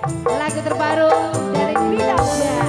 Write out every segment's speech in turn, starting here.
Lagu terbaru dari Vida Muda.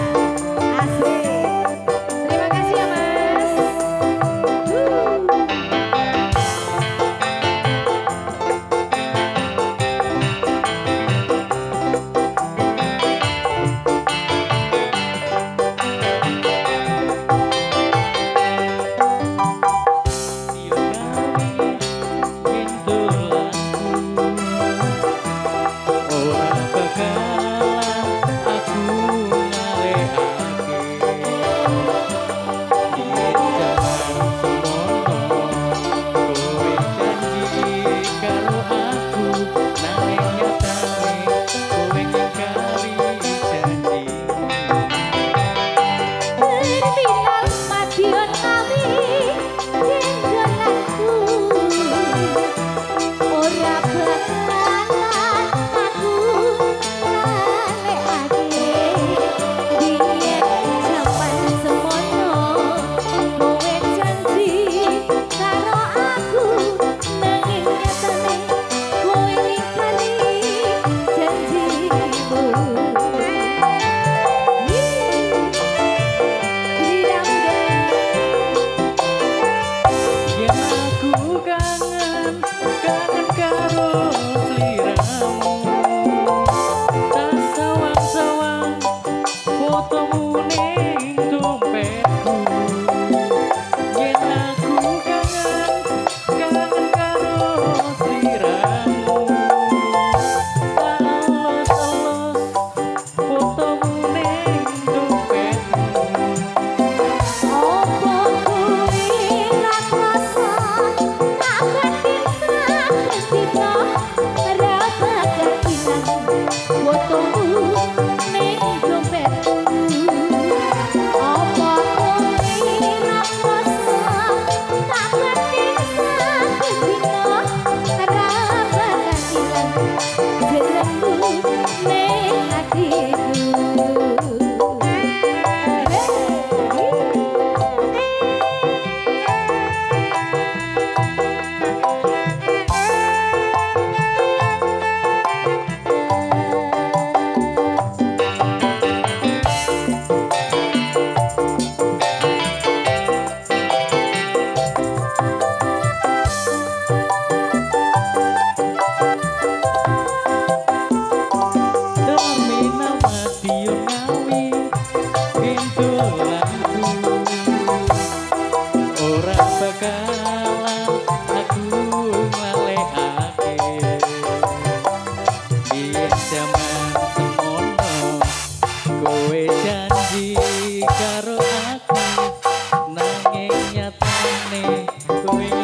对。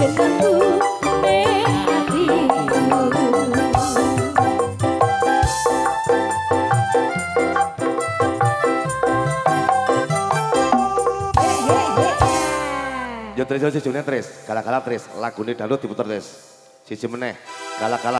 Yo tres, yo tres kalah-kalah lagu ini dalut diputer tres, Siji meneh. Kalah-kalah